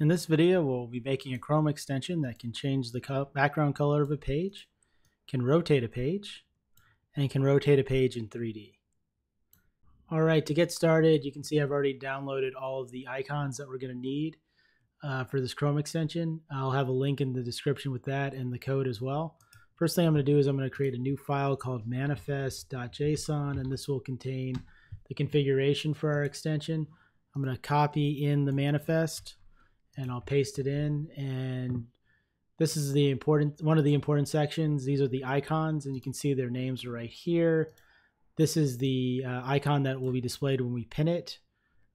In this video, we'll be making a Chrome extension that can change the co background color of a page, can rotate a page, and can rotate a page in 3D. All right, to get started, you can see I've already downloaded all of the icons that we're going to need uh, for this Chrome extension. I'll have a link in the description with that and the code as well. First thing I'm going to do is I'm going to create a new file called manifest.json, and this will contain the configuration for our extension. I'm going to copy in the manifest and I'll paste it in. And this is the important one of the important sections. These are the icons and you can see their names are right here. This is the uh, icon that will be displayed when we pin it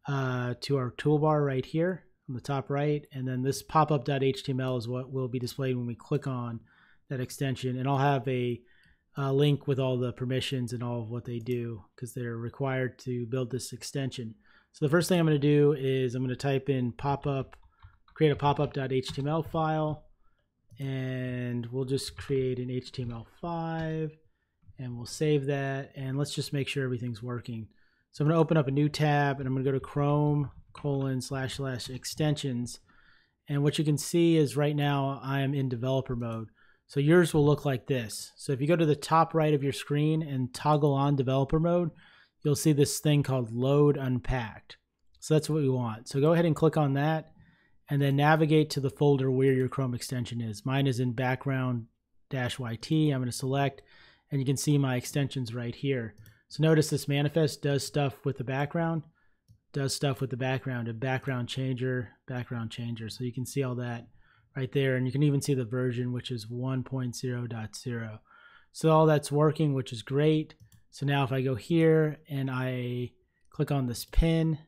uh, to our toolbar right here on the top right. And then this pop-up.html is what will be displayed when we click on that extension. And I'll have a, a link with all the permissions and all of what they do because they're required to build this extension. So the first thing I'm going to do is I'm going to type in pop-up create a pop-up.html file and we'll just create an HTML5 and we'll save that and let's just make sure everything's working. So I'm going to open up a new tab and I'm going to go to Chrome colon slash slash extensions and what you can see is right now I am in developer mode. So yours will look like this. So if you go to the top right of your screen and toggle on developer mode, you'll see this thing called load unpacked. So that's what we want. So go ahead and click on that and then navigate to the folder where your Chrome extension is. Mine is in background dash YT. I'm going to select and you can see my extensions right here. So notice this manifest does stuff with the background, does stuff with the background, a background changer, background changer. So you can see all that right there. And you can even see the version, which is 1.0.0. So all that's working, which is great. So now if I go here and I click on this pin,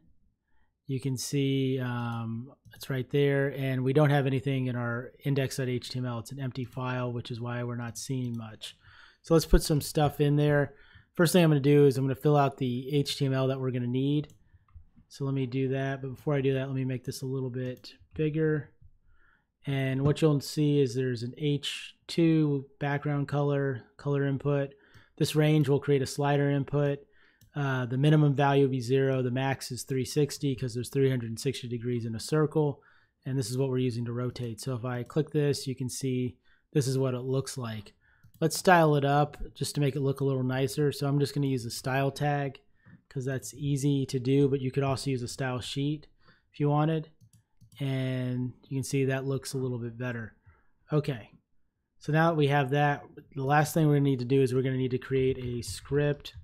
you can see um, it's right there and we don't have anything in our index.html it's an empty file which is why we're not seeing much. So let's put some stuff in there. First thing i'm going to do is i'm going to fill out the html that we're going to need. So let me do that but before i do that let me make this a little bit bigger. And what you'll see is there's an h2 background color color input. This range will create a slider input uh, the minimum value will be zero. The max is 360 because there's 360 degrees in a circle. And this is what we're using to rotate. So if I click this, you can see this is what it looks like. Let's style it up just to make it look a little nicer. So I'm just going to use a style tag because that's easy to do, but you could also use a style sheet if you wanted. And you can see that looks a little bit better. Okay, so now that we have that, the last thing we're going to need to do is we're going to need to create a script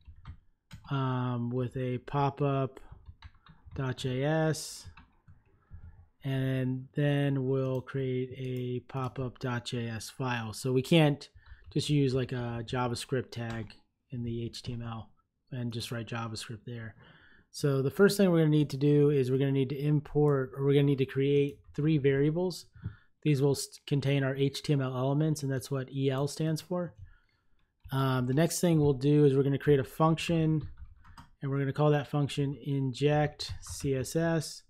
um, with a pop-up.js and then we'll create a pop-up.js file. So we can't just use like a JavaScript tag in the HTML and just write JavaScript there. So the first thing we're going to need to do is we're going to need to import or we're going to need to create three variables. These will contain our HTML elements and that's what EL stands for. Um, the next thing we'll do is we're going to create a function and we're going to call that function inject CSS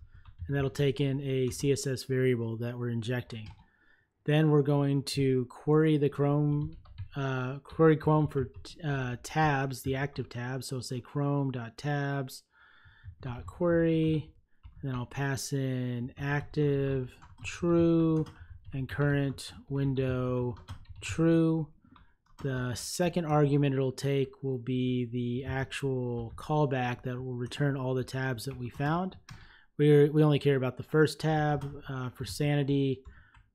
and that'll take in a CSS variable that we're injecting. Then we're going to query the Chrome uh, query Chrome for uh, tabs, the active tabs. So say chrome.tabs.query. And then I'll pass in active, true, and current window true. The second argument it'll take will be the actual callback that will return all the tabs that we found. we we only care about the first tab. Uh, for sanity,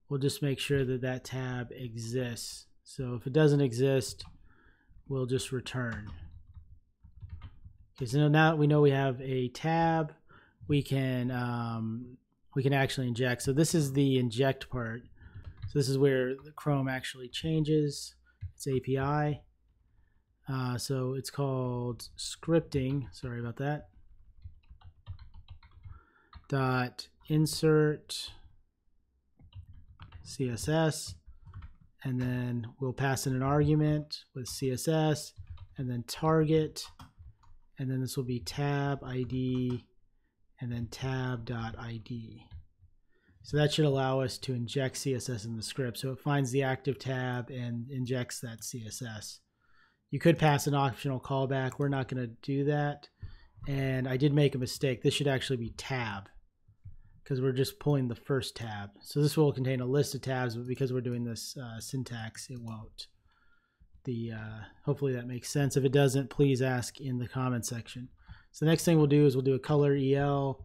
we'll just make sure that that tab exists. So if it doesn't exist, we'll just return. Okay, so now that we know we have a tab, we can um, we can actually inject. So this is the inject part. So this is where the Chrome actually changes its API. Uh, so it's called scripting. Sorry about that. Dot insert CSS, and then we'll pass in an argument with CSS, and then target, and then this will be tab ID, and then tab.id. So that should allow us to inject CSS in the script. So it finds the active tab and injects that CSS. You could pass an optional callback. We're not going to do that. And I did make a mistake. This should actually be tab because we're just pulling the first tab. So this will contain a list of tabs, but because we're doing this uh, syntax, it won't. The uh, Hopefully that makes sense. If it doesn't, please ask in the comment section. So the next thing we'll do is we'll do a color EL,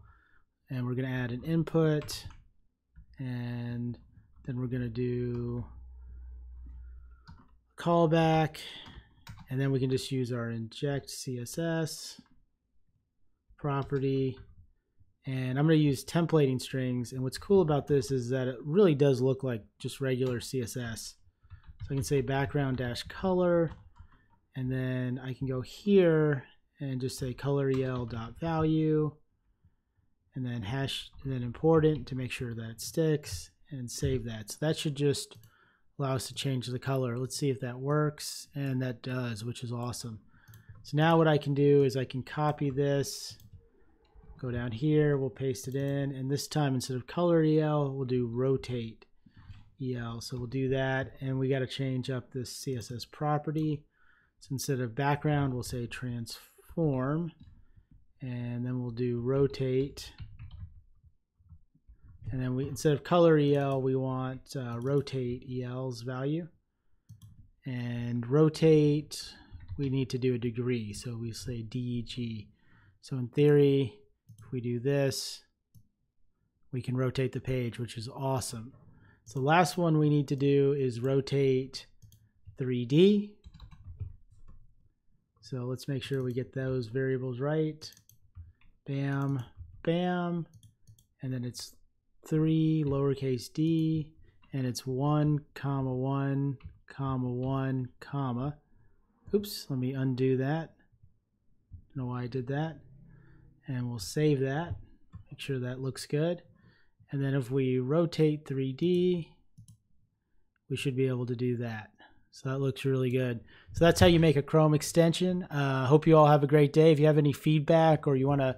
and we're going to add an input, and then we're going to do callback, and then we can just use our inject CSS property and I'm going to use templating strings. And what's cool about this is that it really does look like just regular CSS. So I can say background dash color, and then I can go here and just say color el dot value, and then hash, and then important to make sure that it sticks, and save that. So that should just allow us to change the color. Let's see if that works, and that does, which is awesome. So now what I can do is I can copy this Go down here, we'll paste it in, and this time instead of color EL, we'll do rotate EL. So we'll do that, and we got to change up this CSS property. So instead of background, we'll say transform, and then we'll do rotate. And then we instead of color EL, we want uh, rotate EL's value. And rotate, we need to do a degree, so we say DEG. So in theory, if we do this, we can rotate the page, which is awesome. So the last one we need to do is rotate 3D. So let's make sure we get those variables right. Bam, bam. And then it's 3 lowercase d, and it's 1, comma 1, comma 1, comma. Oops, let me undo that. Don't know why I did that. And we'll save that. Make sure that looks good. And then if we rotate 3d we should be able to do that. So that looks really good. So that's how you make a chrome extension. Uh, hope you all have a great day. If you have any feedback or you want to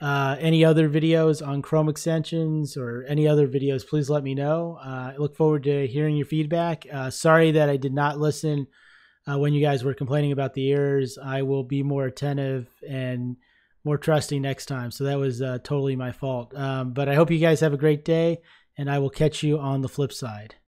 uh, any other videos on chrome extensions or any other videos please let me know uh, i look forward to hearing your feedback uh, sorry that i did not listen uh, when you guys were complaining about the errors i will be more attentive and more trusting next time. So that was uh, totally my fault. Um, but I hope you guys have a great day, and I will catch you on the flip side.